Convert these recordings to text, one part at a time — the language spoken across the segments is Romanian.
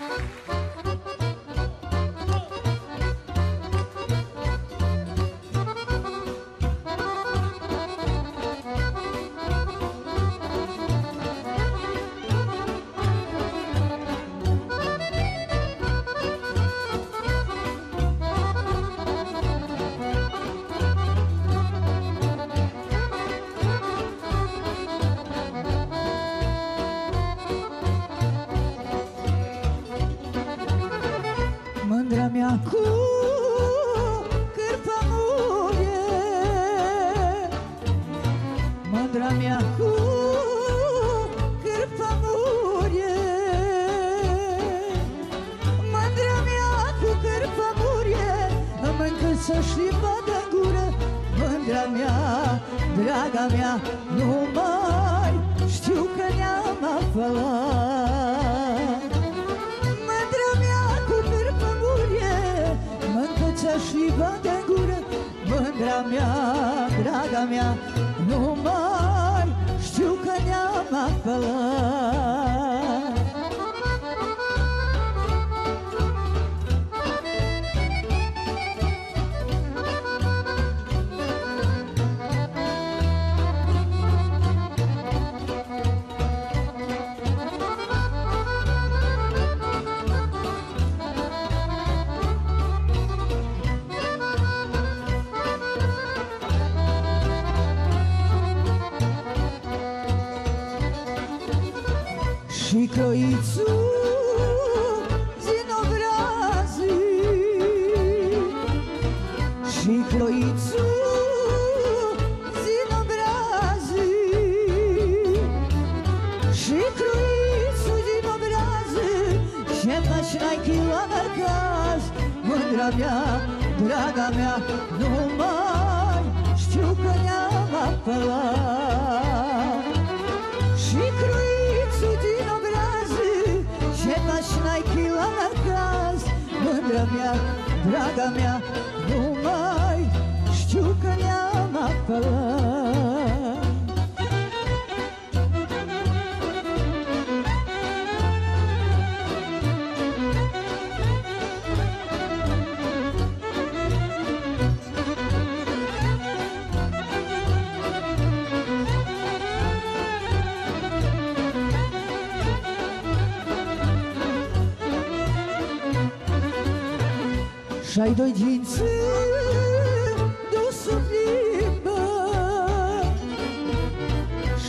Mândra Mândra mea cu cârpa murie. Mândra mea cu cârpa murie Mâncă să-și limba de gură. Mândra mea, draga mea Nu mai știu că ne-am aflat. Mândra mea cu cârpă murie Mâncă și bate în gură. Mândra mea, draga mea Nu mai știu că ne-am aflat Și croițul din obrazii Și croițul din obrazii Și croițul din obrazii Ce mașina-i la caz Mândra mea, draga mea Nu mai Ce mașina-i la caz Mândra mea, draga mea Nu mai știu că ne-am aflat Și-ai doi dinți dus în limbă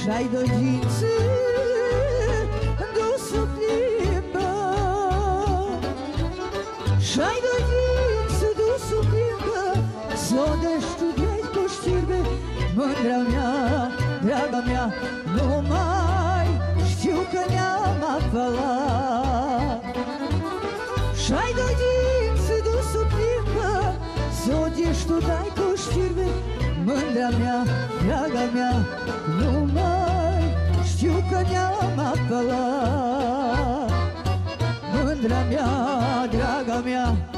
Și-ai doi dinți dus în limbă Și-ai doi dinți dus în limbă S-o deștudeai cu știrbe Mândra mea, draga mea Nu mai știu că ne-am aflat S-o deștudeai cu știrbe Mândra mea, draga mea Nu mai știu că ne-am aflat Mândra mea, draga mea Nu mai